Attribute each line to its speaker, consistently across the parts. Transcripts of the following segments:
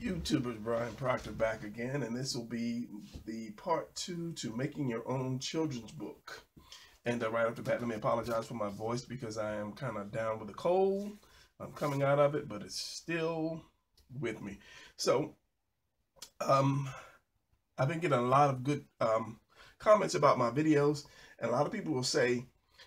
Speaker 1: YouTubers, Brian Proctor back again, and this will be the part two to making your own children's book. And uh, right off the bat, let me apologize for my voice because I am kind of down with a cold. I'm coming out of it, but it's still with me. So, um, I've been getting a lot of good um, comments about my videos, and a lot of people will say,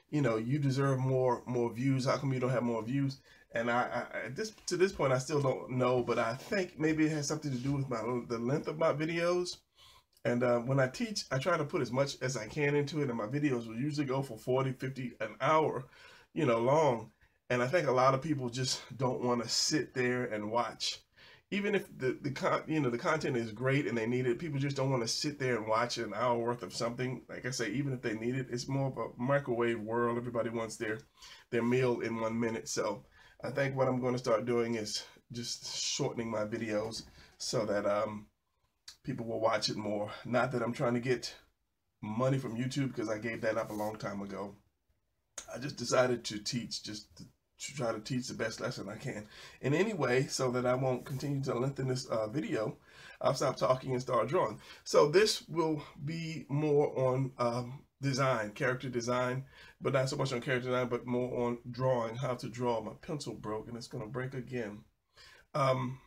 Speaker 1: you know, you deserve more more views. How come you don't have more views? And I, I this to this point I still don't know, but I think maybe it has something to do with my the length of my videos. And uh, when I teach, I try to put as much as I can into it, and my videos will usually go for 40, 50, an hour, you know, long. And I think a lot of people just don't want to sit there and watch. Even if the, the con, you know the content is great and they need it, people just don't want to sit there and watch an hour worth of something. Like I say, even if they need it, it's more of a microwave world. Everybody wants their their meal in one minute. So I think what I'm going to start doing is just shortening my videos so that um, people will watch it more. Not that I'm trying to get money from YouTube because I gave that up a long time ago. I just decided to teach, just to, to try to teach the best lesson I can. In any way, so that I won't continue to lengthen this uh, video, I'll stop talking and start drawing. So this will be more on um, design, character design, but not so much on character design, but more on drawing, how to draw. My pencil broke and it's going to break again. Um,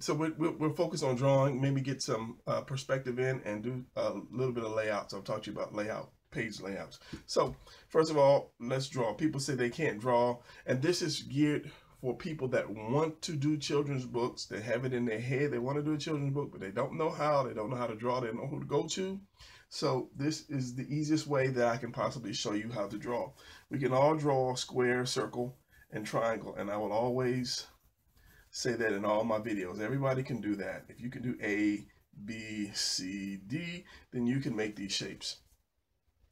Speaker 1: so we're, we're, focused on drawing, maybe get some uh, perspective in and do a little bit of layouts. I'll talk to you about layout, page layouts. So first of all, let's draw. People say they can't draw, and this is geared for people that want to do children's books. They have it in their head. They want to do a children's book, but they don't know how. They don't know how to draw. They don't know who to go to. So this is the easiest way that I can possibly show you how to draw. We can all draw square, circle, and triangle, and I will always say that in all my videos. Everybody can do that. If you can do A, B, C, D, then you can make these shapes.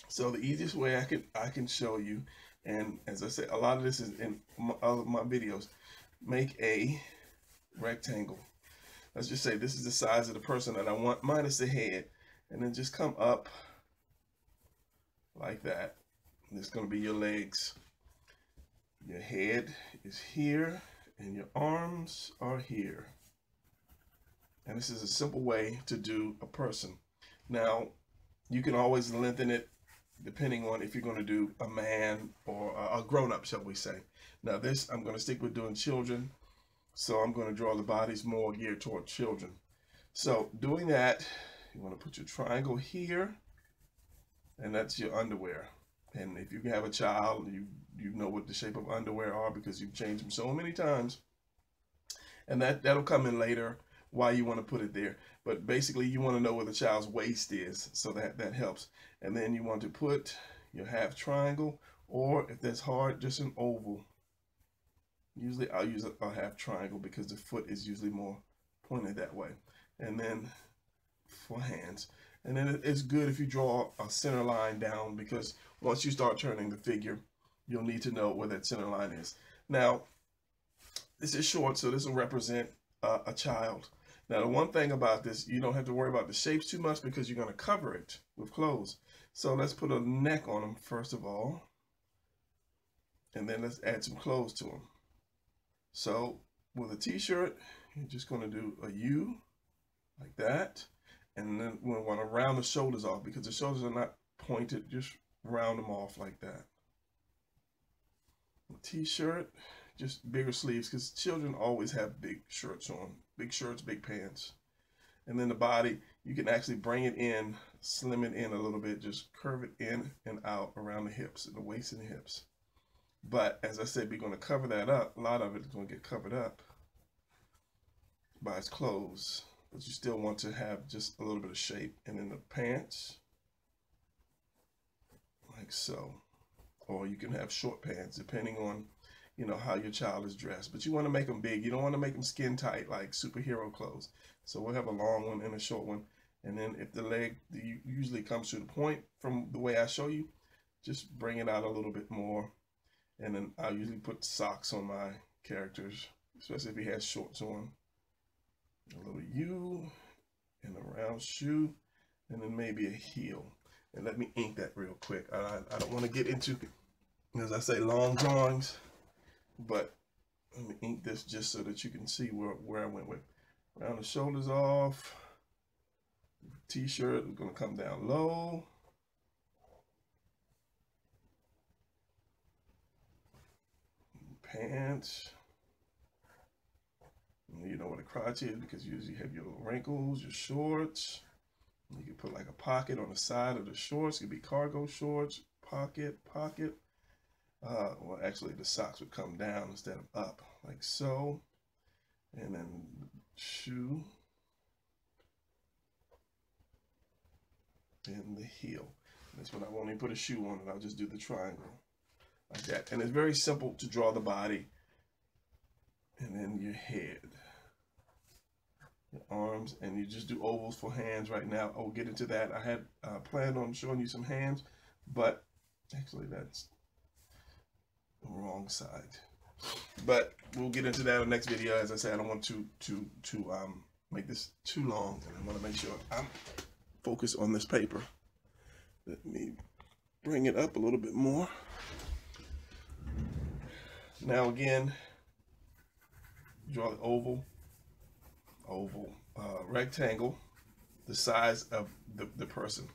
Speaker 1: So the easiest way I can I can show you, and as I said, a lot of this is in my, my videos, make a rectangle. Let's just say this is the size of the person that I want minus the head and then just come up like that. And it's going to be your legs. Your head is here and your arms are here. And this is a simple way to do a person. Now, you can always lengthen it depending on if you're going to do a man or a grown-up, shall we say. Now this, I'm going to stick with doing children. So I'm going to draw the bodies more geared toward children. So doing that, you want to put your triangle here, and that's your underwear. And if you have a child, you you know what the shape of underwear are because you've changed them so many times. And that, that'll come in later why you want to put it there. But basically you want to know where the child's waist is, so that, that helps. And then you want to put your half triangle, or if that's hard, just an oval. Usually I'll use a, a half triangle because the foot is usually more pointed that way. And then for hands. And then it's good if you draw a center line down because once you start turning the figure, you'll need to know where that center line is. Now, this is short, so this will represent uh, a child. Now, the one thing about this, you don't have to worry about the shapes too much because you're going to cover it with clothes. So let's put a neck on them first of all. And then let's add some clothes to them. So with a t-shirt, you're just going to do a U like that. And then we want to round the shoulders off because the shoulders are not pointed. Just round them off like that. T-shirt, just bigger sleeves because children always have big shirts on. Big shirts, big pants. And then the body, you can actually bring it in, slim it in a little bit, just curve it in and out around the hips, and the waist and the hips. But as I said, we're going to cover that up. A lot of it is going to get covered up by its clothes but you still want to have just a little bit of shape. And then the pants, like so. Or you can have short pants, depending on, you know, how your child is dressed. But you want to make them big. You don't want to make them skin tight like superhero clothes. So we'll have a long one and a short one. And then if the leg usually comes to the point from the way I show you, just bring it out a little bit more. And then I'll usually put socks on my characters, especially if he has shorts on a little U and a round shoe, and then maybe a heel. And let me ink that real quick. I, I don't want to get into, as I say, long drawings, but let me ink this just so that you can see where, where I went with. Round the shoulders off. T-shirt is going to come down low. Pants. You know what a crotch is because you usually have your wrinkles, your shorts. You can put like a pocket on the side of the shorts. It could be cargo shorts, pocket, pocket. Uh, well, actually, the socks would come down instead of up, like so. And then shoe. And the heel. That's when I won't even put a shoe on it. I'll just do the triangle like that. And it's very simple to draw the body. And then your head your arms, and you just do ovals for hands right now. I'll get into that. I had uh, planned on showing you some hands, but actually that's the wrong side. But we'll get into that in the next video. As I said, I don't want to to to um, make this too long, and I want to make sure I'm focused on this paper. Let me bring it up a little bit more. Now again, draw the oval oval uh, rectangle the size of the, the person.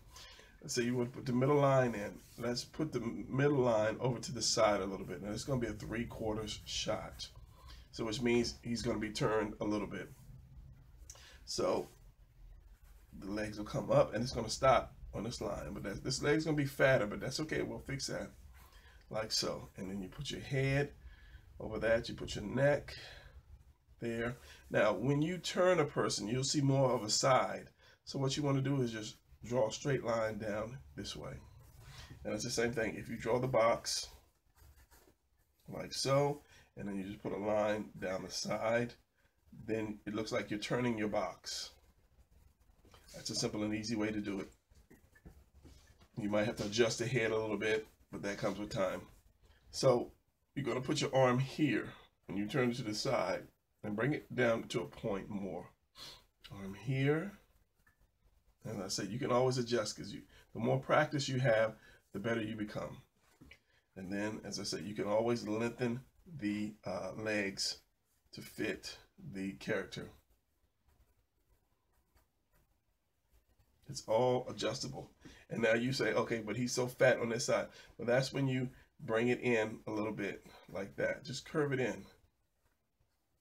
Speaker 1: So you would put the middle line in. Let's put the middle line over to the side a little bit. Now it's going to be a three quarters shot. So which means he's going to be turned a little bit. So the legs will come up and it's going to stop on this line. But that, this leg's going to be fatter, but that's okay. We'll fix that like so. And then you put your head over that. You put your neck there. Now, when you turn a person, you'll see more of a side. So what you want to do is just draw a straight line down this way. And it's the same thing. If you draw the box like so, and then you just put a line down the side, then it looks like you're turning your box. That's a simple and easy way to do it. You might have to adjust the head a little bit, but that comes with time. So you're going to put your arm here, and you turn it to the side, and bring it down to a point more. I'm here. And I said, you can always adjust because you, the more practice you have, the better you become. And then, as I said, you can always lengthen the uh, legs to fit the character. It's all adjustable. And now you say, okay, but he's so fat on this side. Well, that's when you bring it in a little bit like that. Just curve it in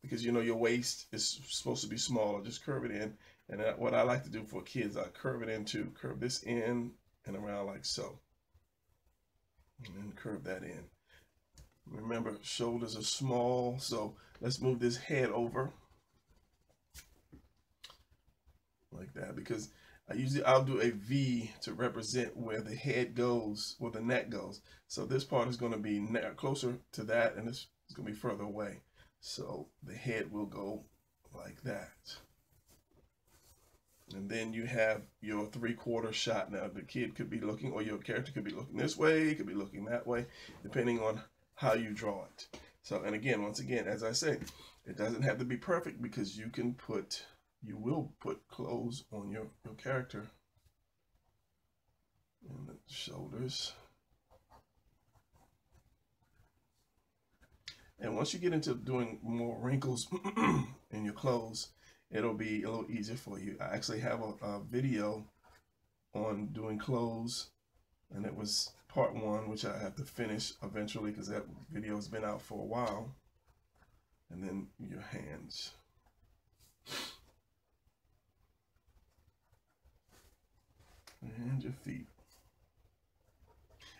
Speaker 1: because you know your waist is supposed to be smaller. Just curve it in. And what I like to do for kids, I curve it into. Curve this in and around like so. And then curve that in. Remember, shoulders are small, so let's move this head over like that because I usually I'll do a V to represent where the head goes, where the neck goes. So this part is going to be closer to that, and this is going to be further away. So the head will go like that. And then you have your three quarter shot. Now the kid could be looking, or your character could be looking this way, could be looking that way, depending on how you draw it. So, and again, once again, as I say, it doesn't have to be perfect because you can put, you will put clothes on your, your character. And the shoulders. And once you get into doing more wrinkles in your clothes, it'll be a little easier for you. I actually have a, a video on doing clothes, and it was part one, which I have to finish eventually because that video has been out for a while. And then your hands. And your feet.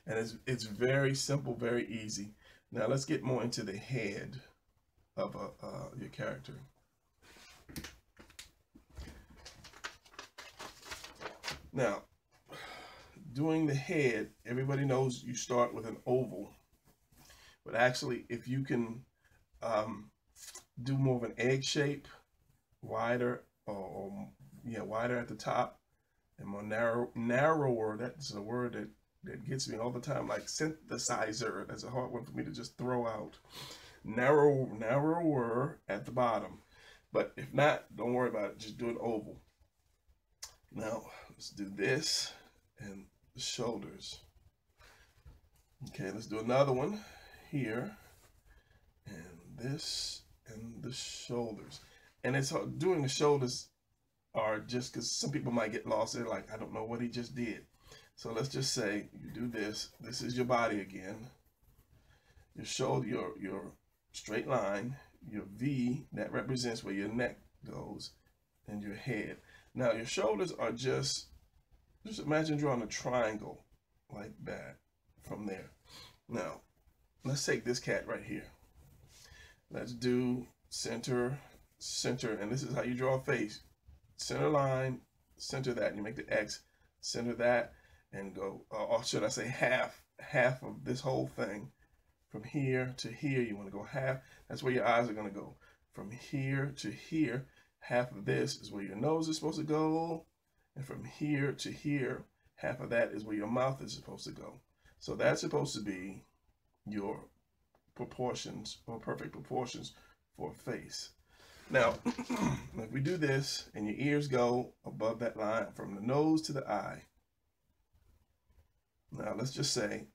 Speaker 1: And it's, it's very simple, very easy. Now let's get more into the head of a, uh, your character. Now, doing the head, everybody knows you start with an oval. But actually, if you can um, do more of an egg shape, wider, or, or, yeah, wider at the top, and more narrow, narrower, that's a word that that gets me all the time, like synthesizer. That's a hard one for me to just throw out. Narrow, narrower at the bottom. But if not, don't worry about it. Just do an oval. Now, let's do this and the shoulders. Okay, let's do another one here. And this and the shoulders. And it's doing the shoulders are just because some people might get lost. They're like, I don't know what he just did. So let's just say you do this. This is your body again. Your shoulder, your your straight line, your V that represents where your neck goes, and your head. Now your shoulders are just just imagine drawing a triangle like that from there. Now let's take this cat right here. Let's do center, center, and this is how you draw a face. Center line, center that, and you make the X, center that, and go, uh, or should I say half, half of this whole thing. From here to here, you want to go half. That's where your eyes are going to go. From here to here, half of this is where your nose is supposed to go. And from here to here, half of that is where your mouth is supposed to go. So that's supposed to be your proportions or perfect proportions for face. Now, if we do this and your ears go above that line from the nose to the eye, now, let's just say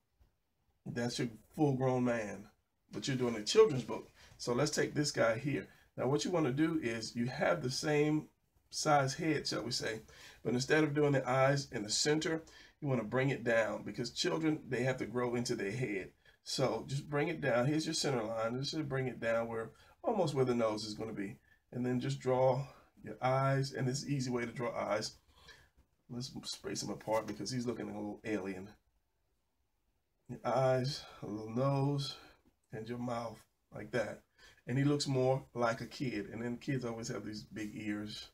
Speaker 1: that's your full grown man, but you're doing a children's book. So let's take this guy here. Now, what you want to do is you have the same size head, shall we say, but instead of doing the eyes in the center, you want to bring it down because children, they have to grow into their head. So just bring it down. Here's your center line. Just bring it down where almost where the nose is going to be. And then just draw your eyes. And it's an easy way to draw eyes. Let's space them apart because he's looking a little alien your eyes, a little nose, and your mouth like that. And he looks more like a kid. And then kids always have these big ears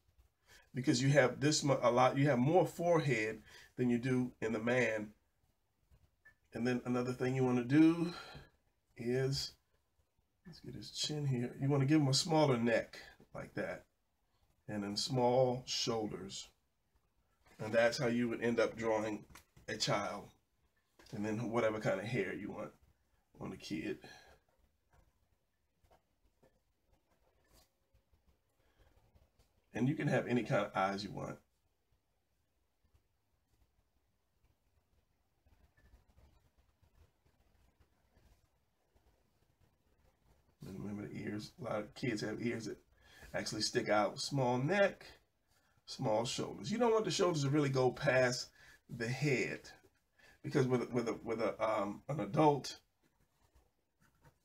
Speaker 1: because you have this much, a lot. You have more forehead than you do in the man. And then another thing you want to do is let's get his chin here. You want to give him a smaller neck like that, and then small shoulders. And that's how you would end up drawing a child and then whatever kind of hair you want on the kid. And you can have any kind of eyes you want. Remember the ears. A lot of kids have ears that actually stick out. Small neck, small shoulders. You don't want the shoulders to really go past the head because with with a, with a um, an adult,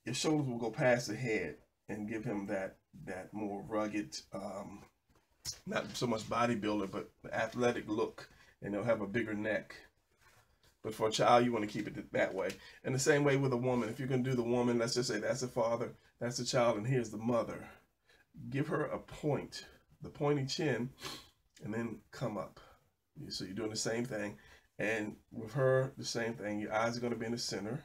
Speaker 1: your shoulders will go past the head and give him that that more rugged, um, not so much bodybuilder, but athletic look, and they'll have a bigger neck. But for a child, you want to keep it that way. And the same way with a woman. If you're going to do the woman, let's just say that's the father, that's the child, and here's the mother. Give her a point, the pointy chin, and then come up. So you're doing the same thing. And with her, the same thing. Your eyes are going to be in the center.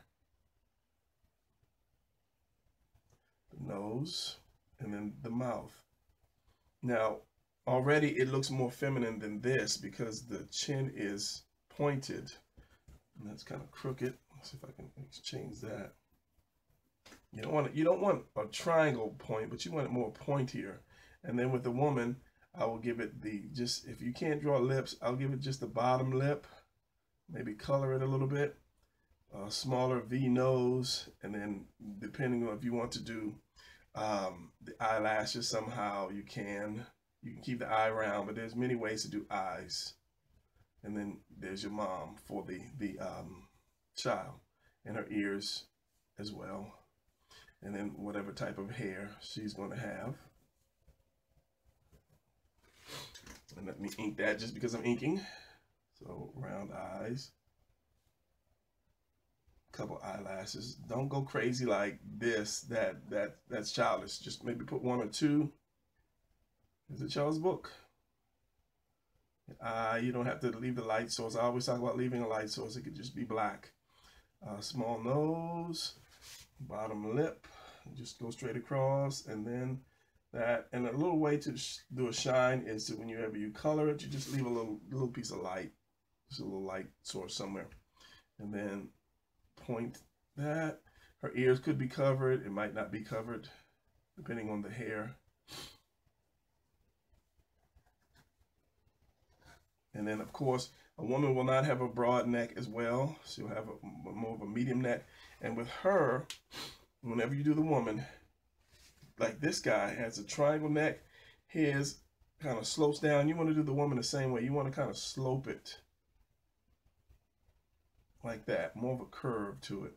Speaker 1: The nose, and then the mouth. Now, already it looks more feminine than this because the chin is pointed. And that's kind of crooked. Let's see if I can change that. You don't want you don't want a triangle point, but you want it more pointier. And then with the woman, I will give it the just if you can't draw lips, I'll give it just the bottom lip maybe color it a little bit. A smaller V nose, and then depending on if you want to do um, the eyelashes somehow, you can. You can keep the eye round, but there's many ways to do eyes. And then there's your mom for the, the um, child and her ears as well. And then whatever type of hair she's going to have. And let me ink that just because I'm inking. So round eyes, couple eyelashes. Don't go crazy like this. That that that's childish. Just maybe put one or two. Is it child's book? Uh, you don't have to leave the light source. I always talk about leaving a light source. It could just be black. Uh, small nose, bottom lip, just go straight across, and then that. And a little way to do a shine is to whenever you color it, you just leave a little little piece of light a little light source somewhere. And then point that. Her ears could be covered. It might not be covered, depending on the hair. And then, of course, a woman will not have a broad neck as well. She'll have a, more of a medium neck. And with her, whenever you do the woman, like this guy has a triangle neck, his kind of slopes down. You want to do the woman the same way. You want to kind of slope it like that, more of a curve to it.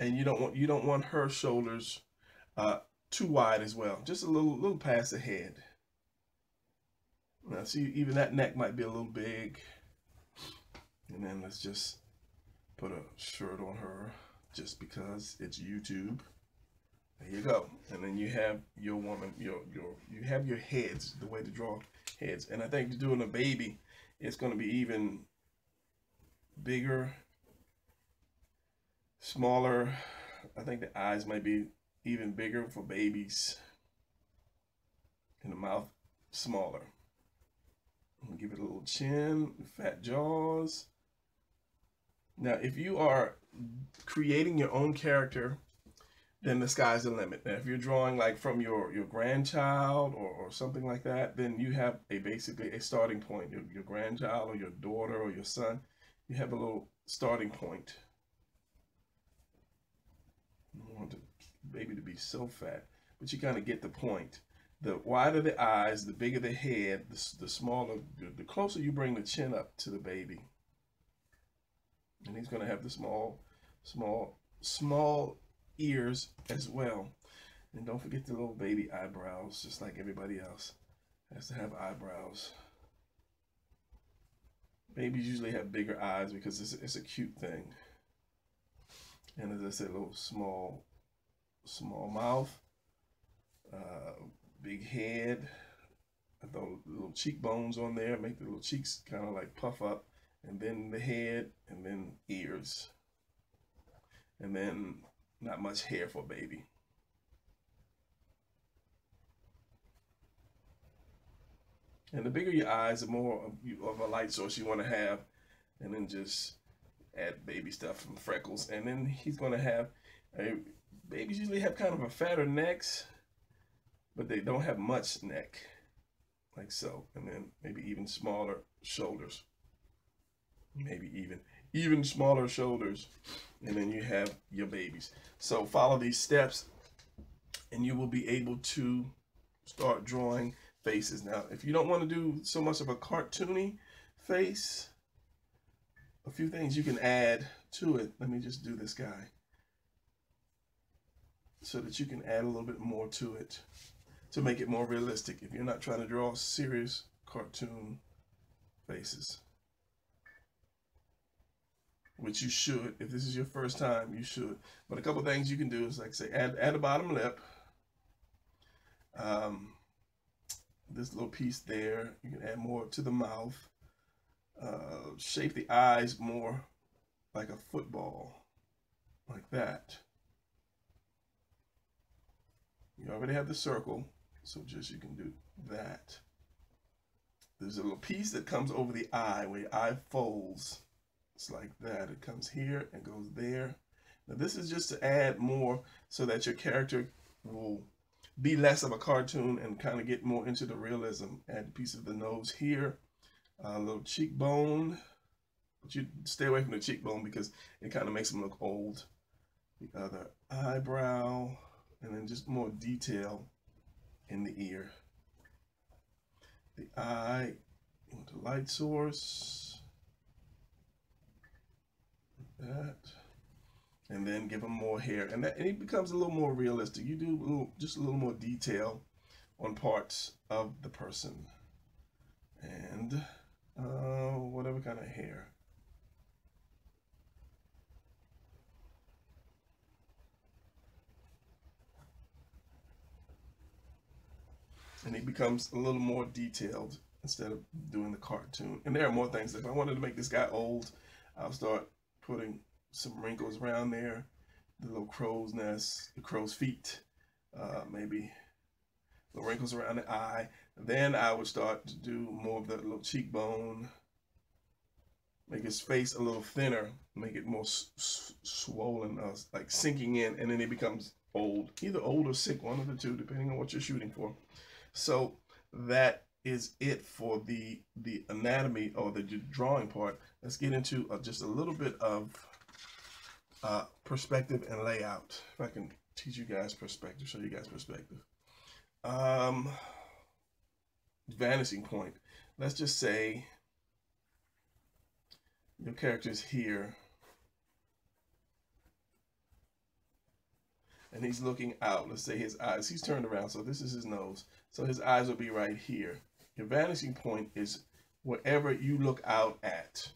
Speaker 1: And you don't want you don't want her shoulders uh, too wide as well. Just a little little past the head. Now see, even that neck might be a little big. And then let's just put a shirt on her just because it's YouTube. There you go. And then you have your woman, your your you have your heads, the way to draw heads. And I think doing a baby, it's going to be even bigger, smaller. I think the eyes might be even bigger for babies. And the mouth smaller. Give it a little chin, fat jaws. Now, if you are creating your own character, then the sky's the limit. If you're drawing like from your, your grandchild or, or something like that, then you have a basically a starting point. Your, your grandchild or your daughter or your son, you have a little starting point. I don't want the baby to be so fat, but you kind of get the point. The wider the eyes, the bigger the head, the, the smaller, the, the closer you bring the chin up to the baby. And he's going to have the small, small, small ears as well. And don't forget the little baby eyebrows, just like everybody else has to have eyebrows. Babies usually have bigger eyes because it's, it's a cute thing. And as I said, a little small, small mouth, uh, big head. I throw little cheekbones on there, make the little cheeks kind of like puff up and then the head, and then ears, and then not much hair for baby. And the bigger your eyes, the more of a light source you want to have, and then just add baby stuff from freckles. And then he's going to have, a, babies usually have kind of a fatter necks, but they don't have much neck, like so. And then maybe even smaller shoulders maybe even even smaller shoulders and then you have your babies. So follow these steps and you will be able to start drawing faces. Now if you don't want to do so much of a cartoony face a few things you can add to it. Let me just do this guy so that you can add a little bit more to it to make it more realistic if you're not trying to draw serious cartoon faces which you should. If this is your first time, you should. But a couple things you can do is like say add add a bottom lip. Um, this little piece there, you can add more to the mouth. Uh, shape the eyes more like a football, like that. You already have the circle, so just you can do that. There's a little piece that comes over the eye where your eye folds it's like that. It comes here and goes there. Now this is just to add more so that your character will be less of a cartoon and kind of get more into the realism. Add a piece of the nose here, a little cheekbone. But you stay away from the cheekbone because it kind of makes them look old. The other eyebrow, and then just more detail in the ear. The eye, the light source that. And then give him more hair. And that and it becomes a little more realistic. You do a little, just a little more detail on parts of the person. And uh, whatever kind of hair. And it becomes a little more detailed instead of doing the cartoon. And there are more things. If I wanted to make this guy old I'll start putting some wrinkles around there, the little crow's nest, the crow's feet, uh, maybe the wrinkles around the eye. Then I would start to do more of the little cheekbone, make his face a little thinner, make it more swollen, uh, like sinking in, and then it becomes old, either old or sick, one of the two, depending on what you're shooting for. So that is it for the the anatomy or the drawing part. Let's get into uh, just a little bit of uh, perspective and layout. If I can teach you guys perspective, show you guys perspective. Um, vanishing point. Let's just say your character is here and he's looking out. Let's say his eyes, he's turned around, so this is his nose. So his eyes will be right here. Your vanishing point is wherever you look out at.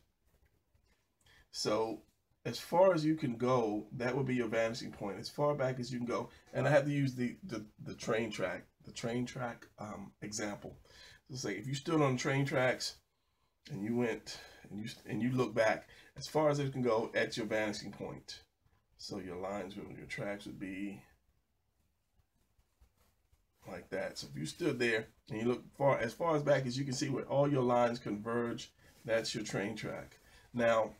Speaker 1: So as far as you can go, that would be your vanishing point, as far back as you can go. And I have to use the, the, the train track, the train track um, example. So say if you stood on train tracks and you went and you and you look back, as far as it can go at your vanishing point. So your lines, your tracks would be like that. So if you stood there and you look far as far as back as you can see where all your lines converge, that's your train track. Now,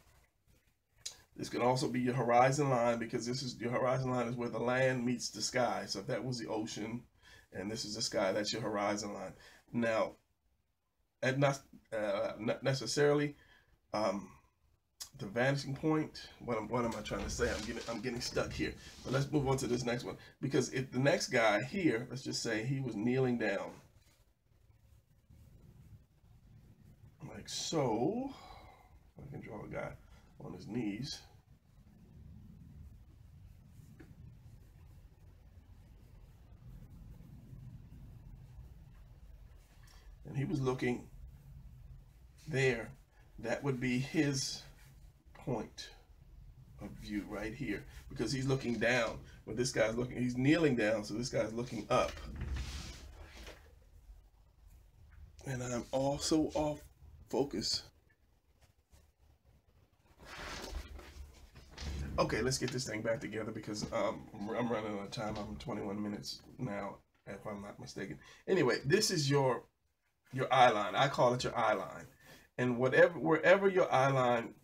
Speaker 1: this can also be your horizon line because this is your horizon line is where the land meets the sky. So if that was the ocean and this is the sky, that's your horizon line. Now, and not, uh, not necessarily um, the vanishing point. What am, what am I trying to say? I'm getting I'm getting stuck here. But let's move on to this next one because if the next guy here, let's just say he was kneeling down, like so. I can draw a guy on his knees. And he was looking there. That would be his point of view right here because he's looking down. But this guy's looking, he's kneeling down, so this guy's looking up. And I'm also off focus. Okay, let's get this thing back together because um, I'm running out of time. I'm 21 minutes now, if I'm not mistaken. Anyway, this is your your eye line. I call it your eye line. And whatever wherever your eye line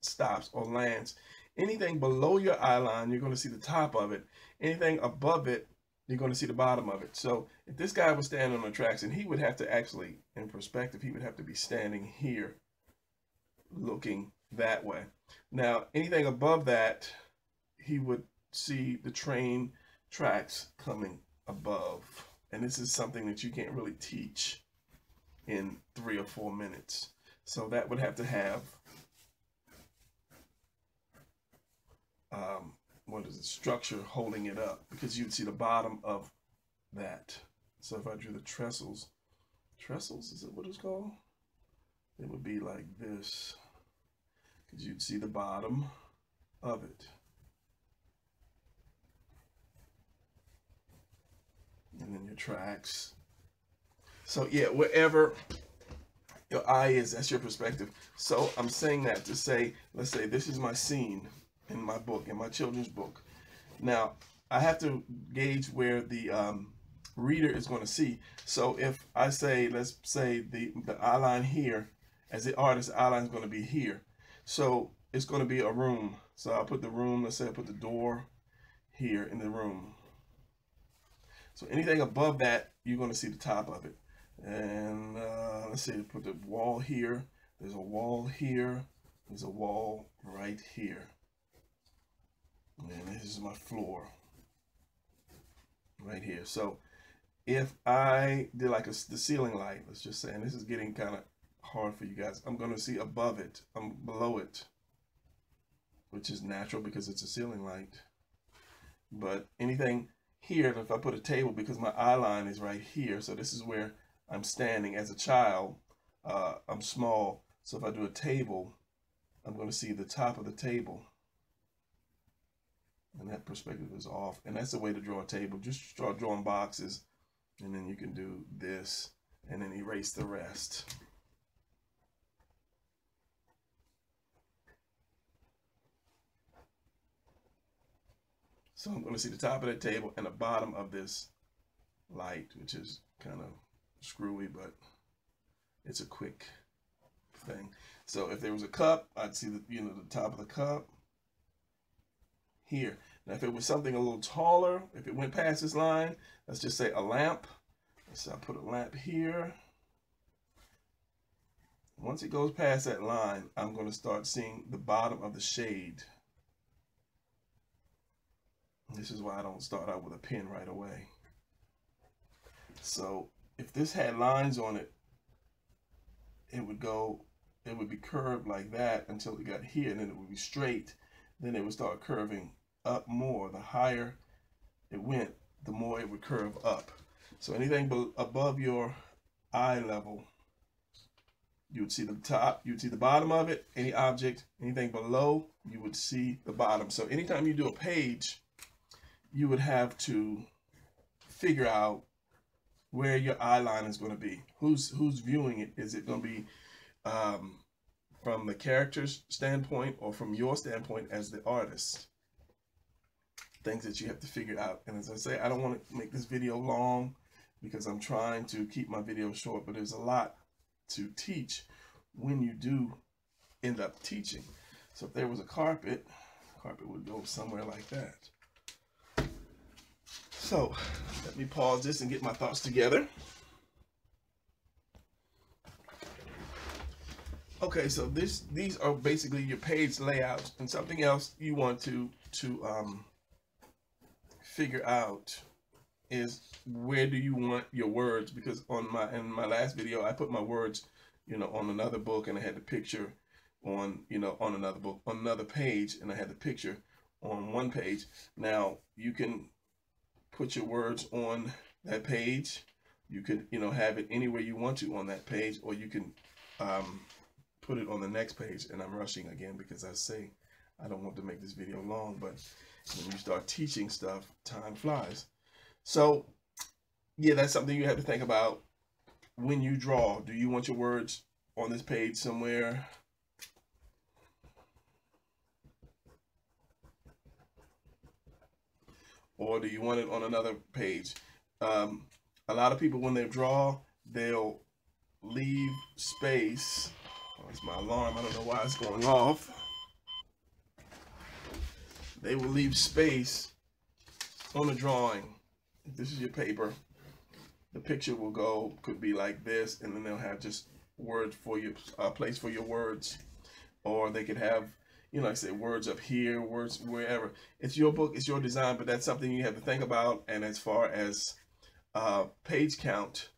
Speaker 1: stops or lands. Anything below your eye line, you're going to see the top of it. Anything above it, you're going to see the bottom of it. So if this guy was standing on the tracks, and he would have to actually, in perspective, he would have to be standing here, looking that way. Now, anything above that, he would see the train tracks coming above. And this is something that you can't really teach in three or four minutes. So that would have to have um, what is it, structure holding it up because you'd see the bottom of that. So if I drew the trestles, trestles, is it what it's called? It would be like this because you'd see the bottom of it. And then your tracks. So yeah, wherever your eye is, that's your perspective. So I'm saying that to say, let's say this is my scene in my book, in my children's book. Now, I have to gauge where the um, reader is going to see. So if I say, let's say the, the eye line here, as the artist, the eye line is going to be here. So it's going to be a room. So I'll put the room, let's say I put the door here in the room. So anything above that, you're going to see the top of it. And uh, let's say put the wall here. There's a wall here. There's a wall right here. And this is my floor right here. So if I did like a, the ceiling light, let's just say, and this is getting kind of hard for you guys, I'm going to see above it, I'm below it, which is natural because it's a ceiling light. But anything here, if I put a table, because my eye line is right here, so this is where I'm standing as a child, uh, I'm small. So if I do a table, I'm going to see the top of the table and that perspective is off. And that's the way to draw a table. Just start drawing boxes, and then you can do this, and then erase the rest. So I'm going to see the top of that table and the bottom of this light, which is kind of screwy, but it's a quick thing. So if there was a cup, I'd see the you know the top of the cup, here. Now, if it was something a little taller, if it went past this line, let's just say a lamp. So I put a lamp here. Once it goes past that line, I'm going to start seeing the bottom of the shade. This is why I don't start out with a pen right away. So if this had lines on it, it would go, it would be curved like that until it got here, and then it would be straight. Then it would start curving up more. The higher it went, the more it would curve up. So anything above your eye level, you would see the top, you would see the bottom of it. Any object, anything below, you would see the bottom. So anytime you do a page, you would have to figure out where your eye line is going to be. Who's who's viewing it? Is it going to be um, from the character's standpoint or from your standpoint as the artist? Things that you have to figure out. And as I say, I don't want to make this video long because I'm trying to keep my video short, but there's a lot to teach when you do end up teaching. So if there was a carpet, carpet would go somewhere like that. So let me pause this and get my thoughts together. Okay, so this these are basically your page layouts and something else you want to to um, figure out is where do you want your words because on my in my last video I put my words you know on another book and I had the picture on you know on another book on another page and I had the picture on one page now you can put your words on that page. You could, you know, have it anywhere you want to on that page, or you can um, put it on the next page. And I'm rushing again because I say I don't want to make this video long, but when you start teaching stuff, time flies. So, yeah, that's something you have to think about when you draw. Do you want your words on this page somewhere? Or do you want it on another page? Um, a lot of people, when they draw, they'll leave space. Oh, it's my alarm. I don't know why it's going off. They will leave space on the drawing. If this is your paper, the picture will go, could be like this, and then they'll have just words for your uh, place for your words. Or they could have you know, like I said, words up here, words wherever. It's your book, it's your design, but that's something you have to think about. And as far as uh, page count,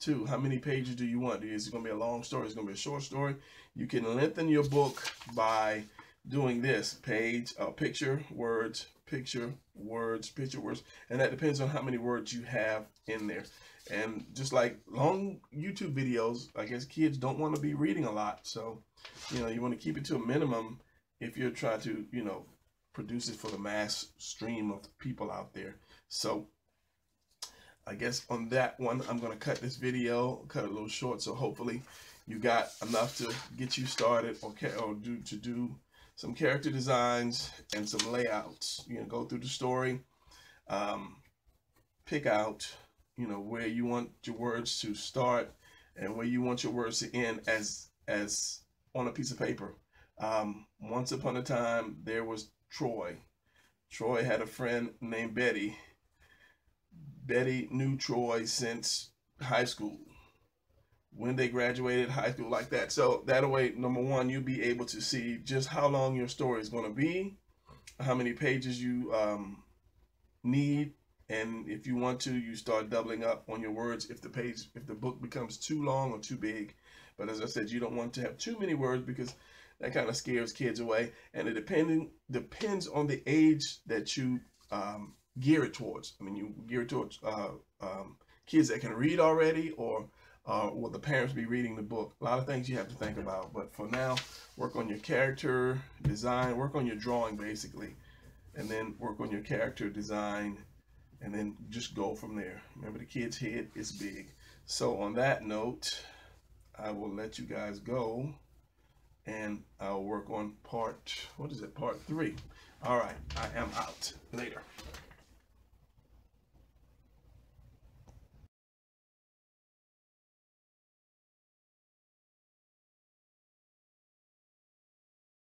Speaker 1: too, how many pages do you want? Is it going to be a long story? Is it going to be a short story? You can lengthen your book by doing this page, uh, picture, words, picture, words, picture, words. And that depends on how many words you have in there. And just like long YouTube videos, I guess kids don't want to be reading a lot. So, you know, you want to keep it to a minimum if you're trying to, you know, produce it for the mass stream of people out there. So I guess on that one, I'm going to cut this video, cut it a little short. So hopefully you got enough to get you started or, or do to do some character designs and some layouts. You know, go through the story, um, pick out, you know, where you want your words to start and where you want your words to end as as on a piece of paper. Um, once upon a time, there was Troy. Troy had a friend named Betty. Betty knew Troy since high school. When they graduated high school like that. So that way, number one, you'll be able to see just how long your story is going to be, how many pages you um, need, and if you want to, you start doubling up on your words if the page, if the book becomes too long or too big. But as I said, you don't want to have too many words because that kind of scares kids away. And it depending depends on the age that you um, gear it towards. I mean, you gear it towards uh, um, kids that can read already or uh, will the parents be reading the book? A lot of things you have to think about. But for now, work on your character design, work on your drawing basically, and then work on your character design, and then just go from there. Remember, the kid's head is big. So on that note, I will let you guys go and I'll work on part, what is it, part three. All right, I am out. Later.